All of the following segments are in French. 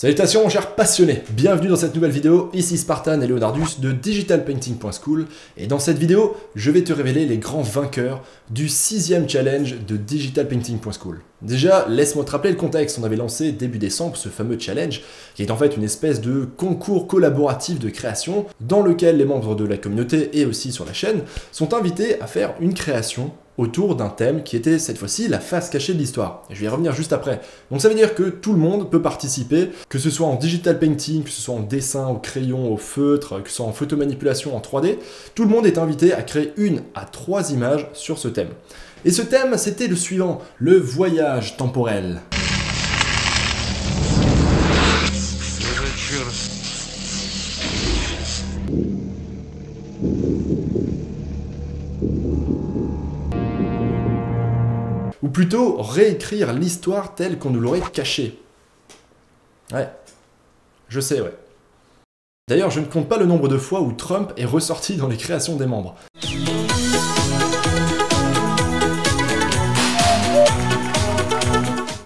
Salutations mon cher passionné, bienvenue dans cette nouvelle vidéo, ici Spartan et Leonardus de digitalpainting.school et dans cette vidéo, je vais te révéler les grands vainqueurs du sixième challenge de digitalpainting.school. Déjà, laisse-moi te rappeler le contexte, on avait lancé début décembre ce fameux challenge qui est en fait une espèce de concours collaboratif de création dans lequel les membres de la communauté et aussi sur la chaîne sont invités à faire une création autour d'un thème qui était cette fois-ci la face cachée de l'histoire. Je vais y revenir juste après. Donc ça veut dire que tout le monde peut participer, que ce soit en digital painting, que ce soit en dessin, au crayon, au feutre, que ce soit en photomanipulation en 3D, tout le monde est invité à créer une à trois images sur ce thème. Et ce thème, c'était le suivant, le voyage temporel. Ou plutôt réécrire l'histoire telle qu'on nous l'aurait cachée. Ouais, je sais, ouais. D'ailleurs, je ne compte pas le nombre de fois où Trump est ressorti dans les créations des membres.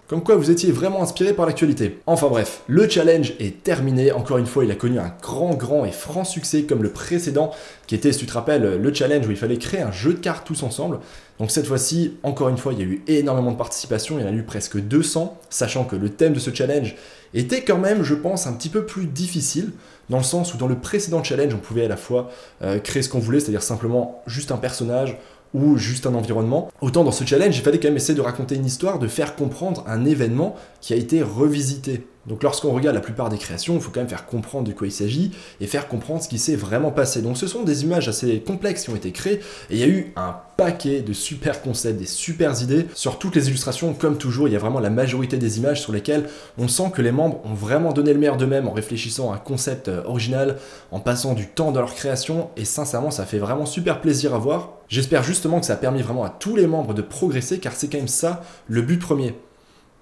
Comme quoi vous étiez vraiment inspiré par l'actualité. Enfin bref, le challenge est terminé. Encore une fois, il a connu un grand, grand et franc succès comme le précédent, qui était, si tu te rappelles, le challenge où il fallait créer un jeu de cartes tous ensemble. Donc cette fois-ci, encore une fois, il y a eu énormément de participation, il y en a eu presque 200, sachant que le thème de ce challenge était quand même, je pense, un petit peu plus difficile, dans le sens où dans le précédent challenge, on pouvait à la fois euh, créer ce qu'on voulait, c'est-à-dire simplement juste un personnage, ou juste un environnement. Autant dans ce challenge, il fallait quand même essayer de raconter une histoire, de faire comprendre un événement qui a été revisité. Donc lorsqu'on regarde la plupart des créations, il faut quand même faire comprendre de quoi il s'agit et faire comprendre ce qui s'est vraiment passé. Donc ce sont des images assez complexes qui ont été créées et il y a eu un paquet de super concepts, des super idées sur toutes les illustrations. Comme toujours, il y a vraiment la majorité des images sur lesquelles on sent que les membres ont vraiment donné le meilleur d'eux-mêmes en réfléchissant à un concept euh, original, en passant du temps dans leur création et sincèrement, ça fait vraiment super plaisir à voir. J'espère justement que ça a permis vraiment à tous les membres de progresser car c'est quand même ça le but premier.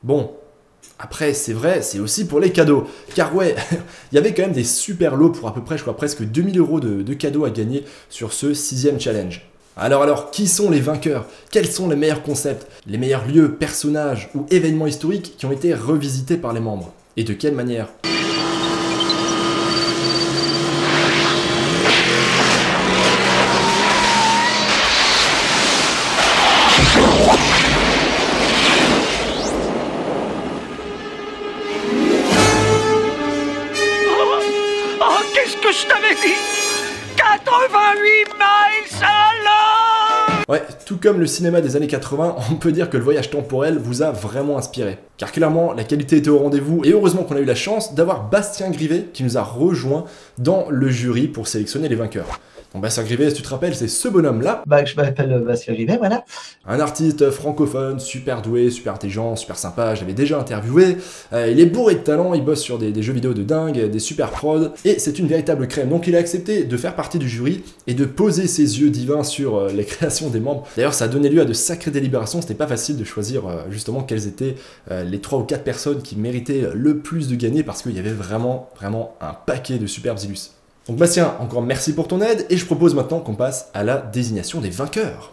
Bon, après, c'est vrai, c'est aussi pour les cadeaux. Car ouais, il y avait quand même des super lots pour à peu près, je crois, presque 2000 euros de, cadeaux à gagner sur ce sixième challenge. Alors alors, qui sont les vainqueurs? Quels sont les meilleurs concepts? Les meilleurs lieux, personnages ou événements historiques qui ont été revisités par les membres? Et de quelle manière? Comme le cinéma des années 80, on peut dire que le voyage temporel vous a vraiment inspiré. Car clairement, la qualité était au rendez-vous, et heureusement qu'on a eu la chance d'avoir Bastien Grivet qui nous a rejoint dans le jury pour sélectionner les vainqueurs. Bon, Bastien Grivet, si tu te rappelles, c'est ce bonhomme-là. Bah, je m'appelle Bastien Grivet, voilà. Un artiste francophone, super doué, super intelligent, super sympa, je l'avais déjà interviewé. Euh, il est bourré de talent, il bosse sur des, jeux vidéo de dingue, des super prods, et c'est une véritable crème. Donc il a accepté de faire partie du jury et de poser ses yeux divins sur euh, les créations des membres. D'ailleurs, ça a donné lieu à de sacrées délibérations, c'était pas facile de choisir euh, justement quelles étaient les 3 ou 4 personnes qui méritaient le plus de gagner parce qu'il y avait vraiment, vraiment un paquet de superbes illus. Donc Bastien, encore merci pour ton aide et je propose maintenant qu'on passe à la désignation des vainqueurs.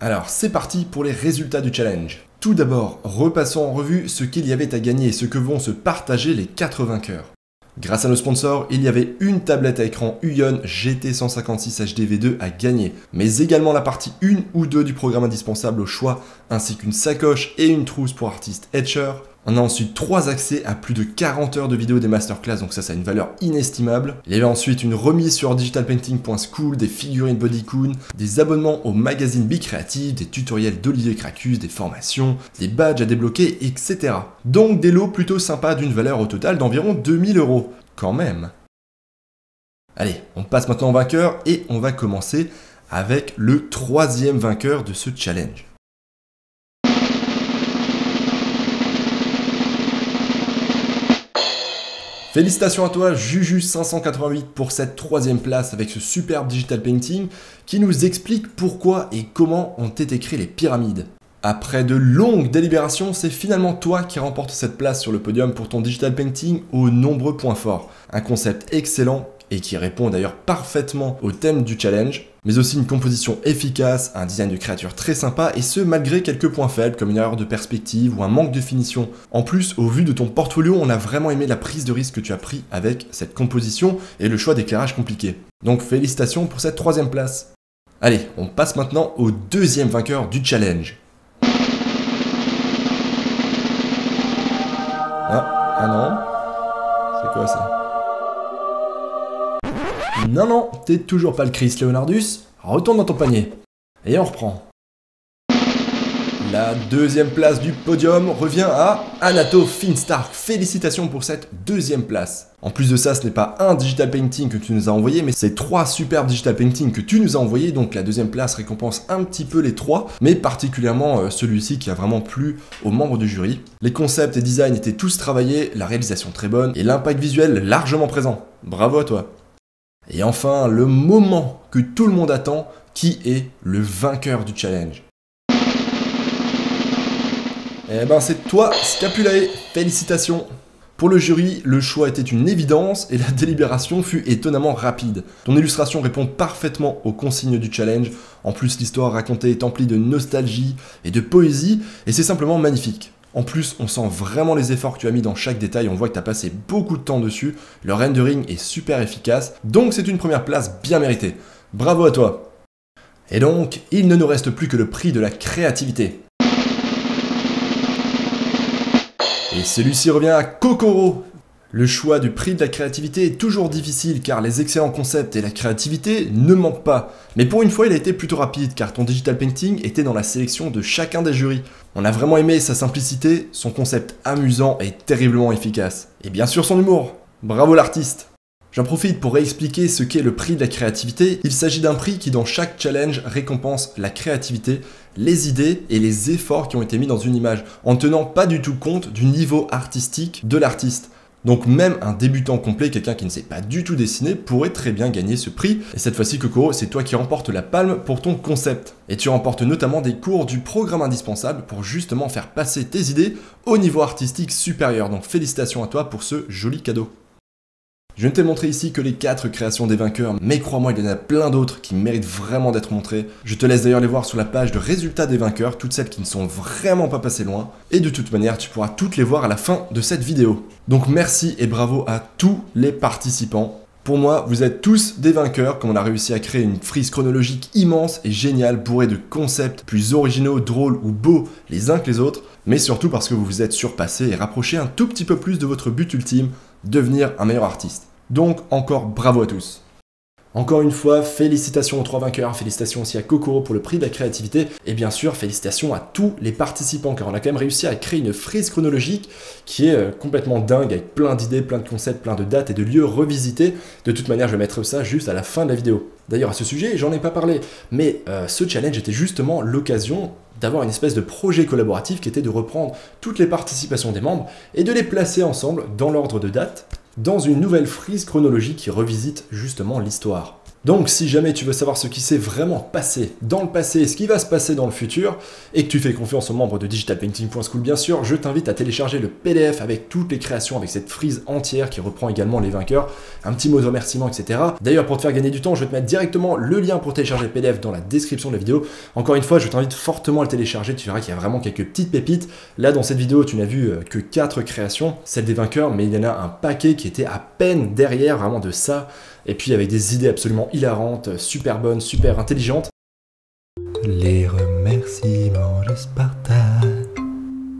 Alors c'est parti pour les résultats du challenge. Tout d'abord, repassons en revue ce qu'il y avait à gagner et ce que vont se partager les 4 vainqueurs. Grâce à nos sponsors, il y avait une tablette à écran Uyon GT156 HDV2 à gagner, mais également la partie 1 ou 2 du programme indispensable au choix, ainsi qu'une sacoche et une trousse pour artiste Etcher, on a ensuite trois accès à plus de 40 heures de vidéos des masterclass, donc ça, ça a une valeur inestimable. Il y avait ensuite une remise sur digitalpainting.school, des figurines Bodycoon, des abonnements au magazine Be Creative, des tutoriels d'Olivier Cracus, des formations, des badges à débloquer, etc. Donc des lots plutôt sympas d'une valeur au total d'environ 2000 euros. Quand même. Allez, on passe maintenant au vainqueur et on va commencer avec le troisième vainqueur de ce challenge. Félicitations à toi Juju588 pour cette troisième place avec ce superbe digital painting qui nous explique pourquoi et comment ont été créées les pyramides. Après de longues délibérations, c'est finalement toi qui remporte cette place sur le podium pour ton digital painting aux nombreux points forts. Un concept excellent et qui répond d'ailleurs parfaitement au thème du challenge. mais aussi une composition efficace, un design de créature très sympa, et ce malgré quelques points faibles comme une erreur de perspective ou un manque de finition. En plus, au vu de ton portfolio, on a vraiment aimé la prise de risque que tu as pris avec cette composition et le choix d'éclairage compliqué. Donc félicitations pour cette troisième place. Allez, on passe maintenant au deuxième vainqueur du challenge. Ah, ah non. C'est quoi ça? Non, non, t'es toujours pas le Chris Leonardus. Retourne dans ton panier. Et on reprend. La deuxième place du podium revient à Anato Finstark. Félicitations pour cette deuxième place. En plus de ça, ce n'est pas un digital painting que tu nous as envoyé, mais c'est trois superbes digital paintings que tu nous as envoyés. Donc la deuxième place récompense un petit peu les trois, mais particulièrement euh, celui-ci qui a vraiment plu aux membres du jury. Les concepts et designs étaient tous travaillés, la réalisation très bonne et l'impact visuel largement présent. Bravo à toi. Et enfin, le moment que tout le monde attend, qui est le vainqueur du challenge eh ben c'est toi, Scapulae, félicitations pour le jury, le choix était une évidence et la délibération fut étonnamment rapide. Ton illustration répond parfaitement aux consignes du challenge. En plus, l'histoire racontée est emplie de nostalgie et de poésie et c'est simplement magnifique. En plus, on sent vraiment les efforts que tu as mis dans chaque détail, on voit que tu as passé beaucoup de temps dessus, le rendering est super efficace, donc c'est une première place bien méritée. Bravo à toi Et donc, il ne nous reste plus que le prix de la créativité. Et celui-ci revient à Kokoro. Le choix du prix de la créativité est toujours difficile car les excellents concepts et la créativité ne manquent pas. Mais pour une fois, il a été plutôt rapide car ton digital painting était dans la sélection de chacun des jurys. On a vraiment aimé sa simplicité, son concept amusant et terriblement efficace. Et bien sûr son humour. Bravo l'artiste J'en profite pour réexpliquer ce qu'est le prix de la créativité. Il s'agit d'un prix qui dans chaque challenge récompense la créativité, les idées et les efforts qui ont été mis dans une image, en tenant pas du tout compte du niveau artistique de l'artiste. Donc même un débutant complet, quelqu'un qui ne sait pas du tout dessiner, pourrait très bien gagner ce prix. Et cette fois-ci, Kokoro, c'est toi qui remportes la palme pour ton concept. Et tu remportes notamment des cours du programme indispensable pour justement faire passer tes idées au niveau artistique supérieur. Donc félicitations à toi pour ce joli cadeau. Je ne t'ai montré ici que les 4 créations des vainqueurs, mais crois-moi, il y en a plein d'autres qui méritent vraiment d'être montrées. Je te laisse d'ailleurs les voir sur la page de résultats des vainqueurs, toutes celles qui ne sont vraiment pas passées loin. Et de toute manière, tu pourras toutes les voir à la fin de cette vidéo. Donc merci et bravo à tous les participants. Pour moi, vous êtes tous des vainqueurs, comme on a réussi à créer une frise chronologique immense et géniale, bourrée de concepts plus originaux, drôles ou beaux les uns que les autres, mais surtout parce que vous vous êtes surpassé et rapproché un tout petit peu plus de votre but ultime, devenir un meilleur artiste. Donc encore bravo à tous. Encore une fois, félicitations aux trois vainqueurs, félicitations aussi à Kokoro pour le prix de la créativité, et bien sûr, félicitations à tous les participants, car on a quand même réussi à créer une frise chronologique qui est euh, complètement dingue, avec plein d'idées, plein de concepts, plein de dates et de lieux revisités. De toute manière, je vais mettre ça juste à la fin de la vidéo. D'ailleurs, à ce sujet, j'en ai pas parlé, mais euh, ce challenge était justement l'occasion d'avoir une espèce de projet collaboratif qui était de reprendre toutes les participations des membres et de les placer ensemble dans l'ordre de date dans une nouvelle frise chronologique qui revisite justement l'histoire. Donc si jamais tu veux savoir ce qui s'est vraiment passé dans le passé ce qui va se passer dans le futur, et que tu fais confiance aux membres de digitalpainting.school bien sûr, je t'invite à télécharger le PDF avec toutes les créations, avec cette frise entière qui reprend également les vainqueurs, un petit mot de remerciement, etc. D'ailleurs pour te faire gagner du temps, je vais te mettre directement le lien pour télécharger le PDF dans la description de la vidéo. Encore une fois, je t'invite fortement à le télécharger, tu verras qu'il y a vraiment quelques petites pépites. Là dans cette vidéo, tu n'as vu euh, que 4 créations, celle des vainqueurs, mais il y en a un paquet qui était à peine derrière vraiment de ça et puis avec des idées absolument hilarantes, super bonnes, super intelligentes. Les remerciements de Spartan.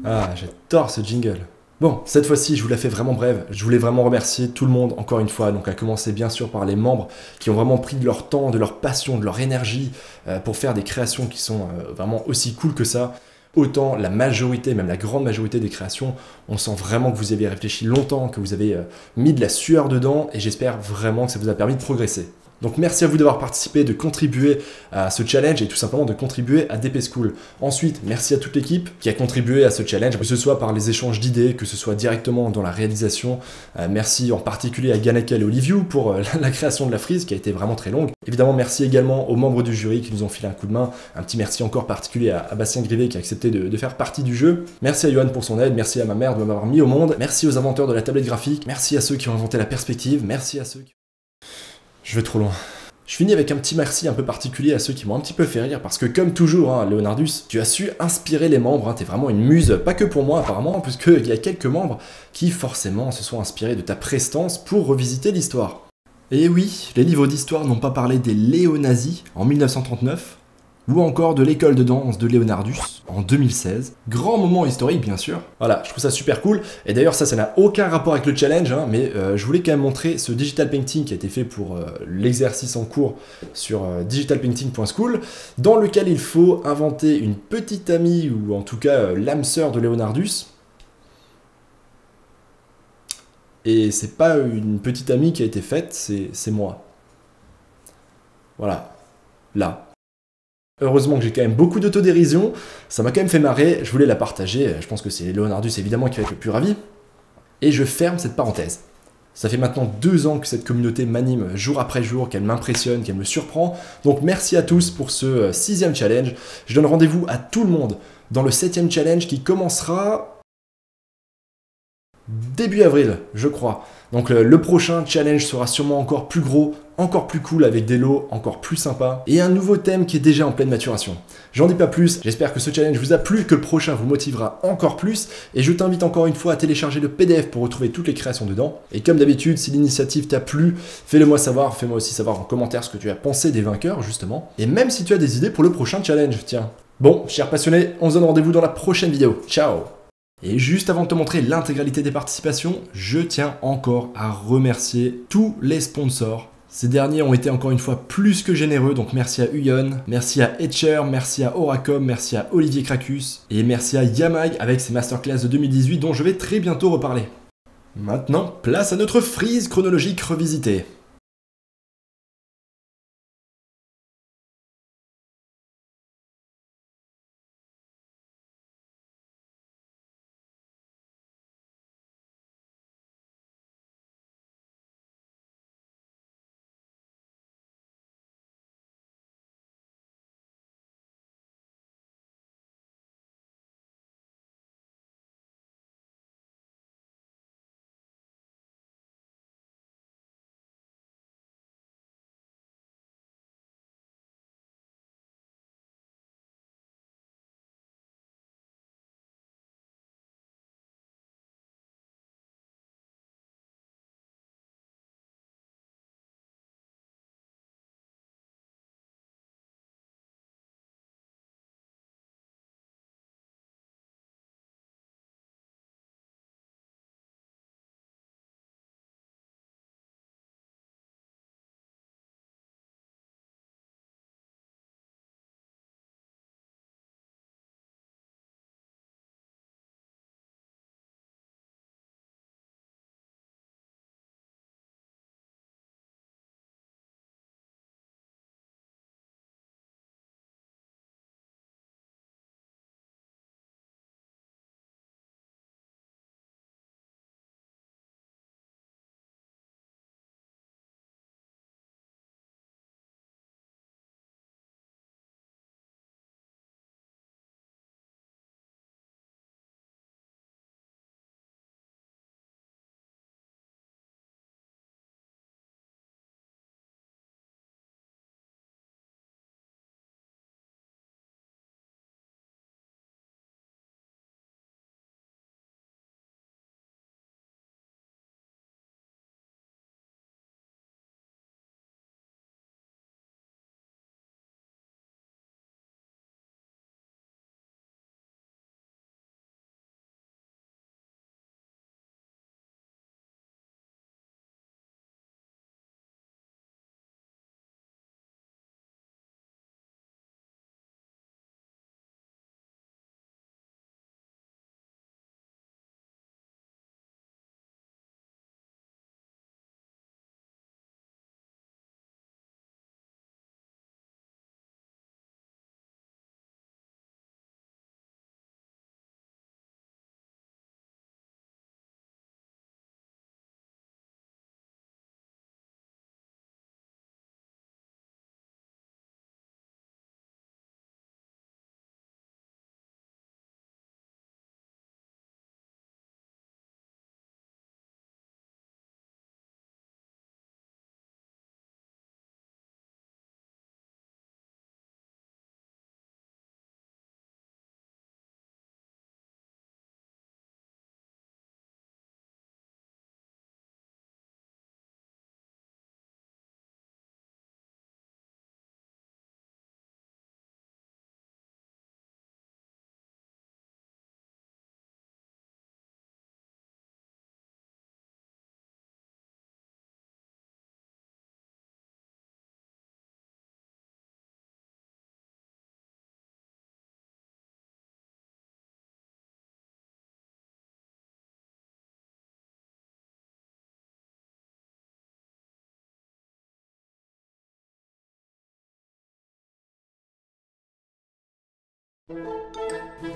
Ah, j'adore ce jingle. Bon, cette fois-ci, je vous la fais vraiment brève. Je voulais vraiment remercier tout le monde encore une fois. Donc, à commencer bien sûr par les membres qui ont vraiment pris de leur temps, de leur passion, de leur énergie euh, pour faire des créations qui sont euh, vraiment aussi cool que ça. Autant la majorité, même la grande majorité des créations, on sent vraiment que vous avez réfléchi longtemps, que vous avez euh, mis de la sueur dedans, et j'espère vraiment que ça vous a permis de progresser. Donc merci à vous d'avoir participé, de contribuer à ce challenge et tout simplement de contribuer à DP School. Ensuite, merci à toute l'équipe qui a contribué à ce challenge, que ce soit par les échanges d'idées, que ce soit directement dans la réalisation. Euh, merci en particulier à Ganakel et Olivier pour euh, la création de la frise qui a été vraiment très longue. Évidemment, merci également aux membres du jury qui nous ont filé un coup de main. Un petit merci encore particulier à, Bastien Grivet qui a accepté de, de, faire partie du jeu. Merci à Johan pour son aide, merci à ma mère de m'avoir mis au monde. Merci aux inventeurs de la tablette graphique, merci à ceux qui ont inventé la perspective, merci à ceux qui... Je vais trop loin. Je finis avec un petit merci un peu particulier à ceux qui m'ont un petit peu fait rire, parce que comme toujours, hein, Leonardus, tu as su inspirer les membres, hein, t'es vraiment une muse, pas que pour moi apparemment, puisqu'il y a quelques membres qui forcément se sont inspirés de ta prestance pour revisiter l'histoire. Et oui, les livres d'histoire n'ont pas parlé des Léonazis en 1939, ou encore de l'école de danse de Leonardus en 2016. Grand moment historique bien sûr. Voilà, je trouve ça super cool. Et d'ailleurs ça, ça n'a aucun rapport avec le challenge, hein, mais euh, je voulais quand même montrer ce digital painting qui a été fait pour euh, l'exercice en cours sur euh, digitalpainting.school, dans lequel il faut inventer une petite amie, ou en tout cas l'âme sœur de Leonardus. Et c'est pas une petite amie qui a été faite, c'est moi. Voilà. Là. Heureusement que j'ai quand même beaucoup d'autodérision, ça m'a quand même fait marrer, je voulais la partager, je pense que c'est Leonardus évidemment qui va être le plus ravi. Et je ferme cette parenthèse. Ça fait maintenant deux ans que cette communauté m'anime jour après jour, qu'elle m'impressionne, qu'elle me surprend. Donc merci à tous pour ce euh, sixième challenge. Je donne rendez-vous à tout le monde dans le septième challenge qui commencera début avril, je crois. Donc le, prochain challenge sera sûrement encore plus gros, encore plus cool avec des lots encore plus sympas et un nouveau thème qui est déjà en pleine maturation. J'en dis pas plus, j'espère que ce challenge vous a plu, que le prochain vous motivera encore plus et je t'invite encore une fois à télécharger le PDF pour retrouver toutes les créations dedans. Et comme d'habitude, si l'initiative t'a plu, fais-le moi savoir, fais-moi aussi savoir en commentaire ce que tu as pensé des vainqueurs justement et même si tu as des idées pour le prochain challenge, tiens. Bon, chers passionnés, on se donne rendez-vous dans la prochaine vidéo. Ciao et juste avant de te montrer l'intégralité des participations, je tiens encore à remercier tous les sponsors. Ces derniers ont été encore une fois plus que généreux, donc merci à Uyon, merci à Etcher, merci à Oracom, merci à Olivier Cracus, et merci à Yamag avec ses masterclass de 2018 dont je vais très bientôt reparler. Maintenant, place à notre frise chronologique revisitée.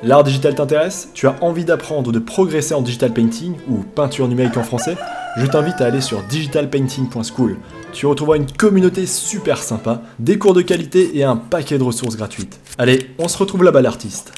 L'art digital t'intéresse? Tu as envie d'apprendre ou de progresser en digital painting ou peinture numérique en français? Je t'invite à aller sur digitalpainting.school. Tu retrouveras une communauté super sympa, des cours de qualité et un paquet de ressources gratuites. Allez, on se retrouve là-bas l'artiste.